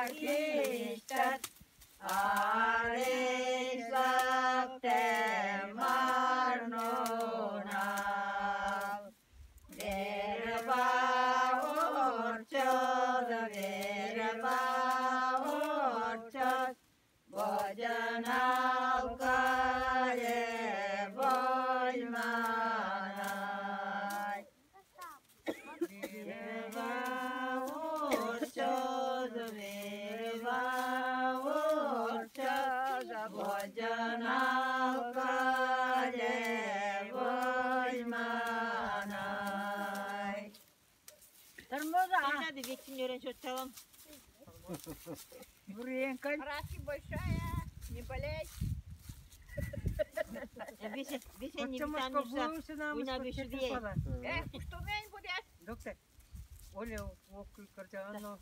Vagistat Aris Lapte Marnona Verba Orchod Verba Orchod Bojana Sen hadi geçimlerin çöçalım. Буренька. Рашки большая, не болей. Bir sen, bir sen bir Почему tane yoksa скобусы oyna bir şey diye. Эх, что мень будет? Доктор, Оля кыржаган.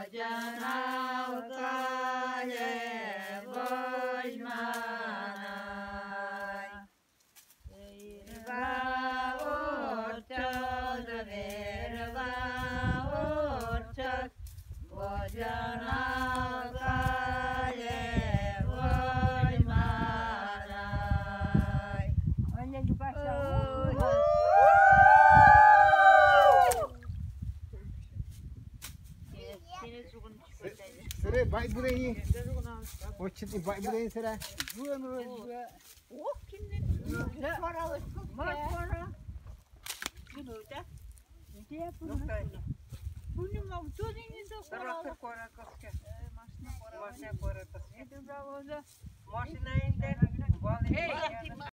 भजनावता Sere bay burayı. O çıtı bay burayı sere. Bu ömür bu. Oh kimden? Sonra ıslık. Var sonra. Bu da öte. Ne diye bu? Bunu mu tutun da sonra. Sonra sonra kaske. Maşina sonra. Maşina sonra kaske. Maşina inde. Vallahi.